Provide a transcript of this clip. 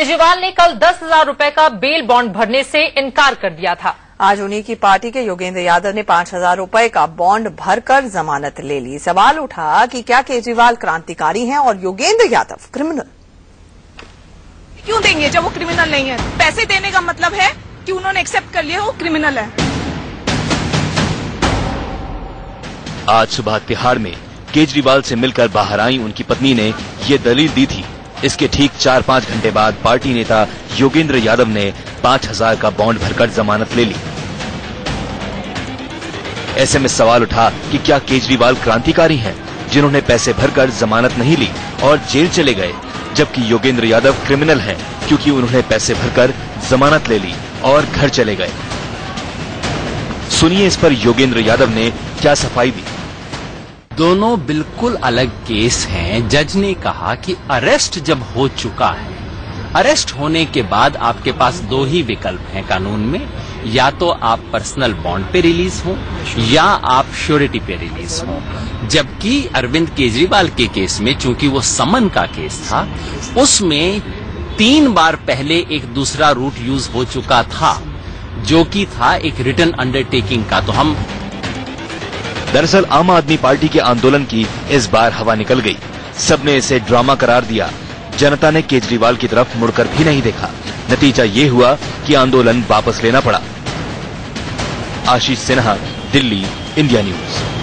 केजरीवाल ने कल दस हज़ार रुपये का बेल बॉन्ड भरने से इनकार कर दिया था। आज उन्हीं की पार्टी के योगेंद्र यादव ने पाँच हज़ार रुपये का बॉन्ड भरकर जमानत ले ली। सवाल उठा कि क्या केजरीवाल क्रांतिकारी हैं और योगेंद्र यादव क्रिमिनल क्यों देंगे जब वो क्रिमिनल नहीं है? पैसे देने का मतलब है कि उन्होंने एक्सेप्ट कर लिया वो क्रिमिनल है। आज सुबह तिहाड़ में केजरीवाल से मिलकर बाहर आई उनकी पत्नी ने ये दलील दी थी। इसके ठीक चार पाँच घंटे बाद पार्टी नेता योगेंद्र यादव ने पाँच हज़ार का बॉन्ड भरकर जमानत ले ली। ऐसे में सवाल उठा कि क्या केजरीवाल क्रांतिकारी हैं, जिन्होंने पैसे भरकर जमानत नहीं ली और जेल चले गए, जबकि योगेंद्र यादव क्रिमिनल हैं, क्योंकि उन्होंने पैसे भरकर जमानत ले ली और घर चले गए। सुनिए इस पर योगेंद्र यादव ने क्या सफ़ाई दी। दोनों बिल्कुल अलग केस हैं। जज ने कहा कि अरेस्ट जब हो चुका है, अरेस्ट होने के बाद आपके पास दो ही विकल्प हैं कानून में। या तो आप पर्सनल बॉन्ड पे रिलीज़ हो, या आप श्योरिटी पे रिलीज़ हो। जबकि अरविंद केजरीवाल के केस में, चूँकि वो समन का केस था, उसमें तीन बार पहले एक दूसरा रूट यूज़ हो चुका था, जो कि था एक रिटर्न अंडरटेकिंग का। तो हम दरअसल आम आदमी पार्टी के आंदोलन की इस बार हवा निकल गई। सबने इसे ड्रामा करार दिया। जनता ने केजरीवाल की तरफ़ मुड़कर भी नहीं देखा। नतीजा ये हुआ कि आंदोलन वापस लेना पड़ा। Ashish Sinha, Delhi, India news.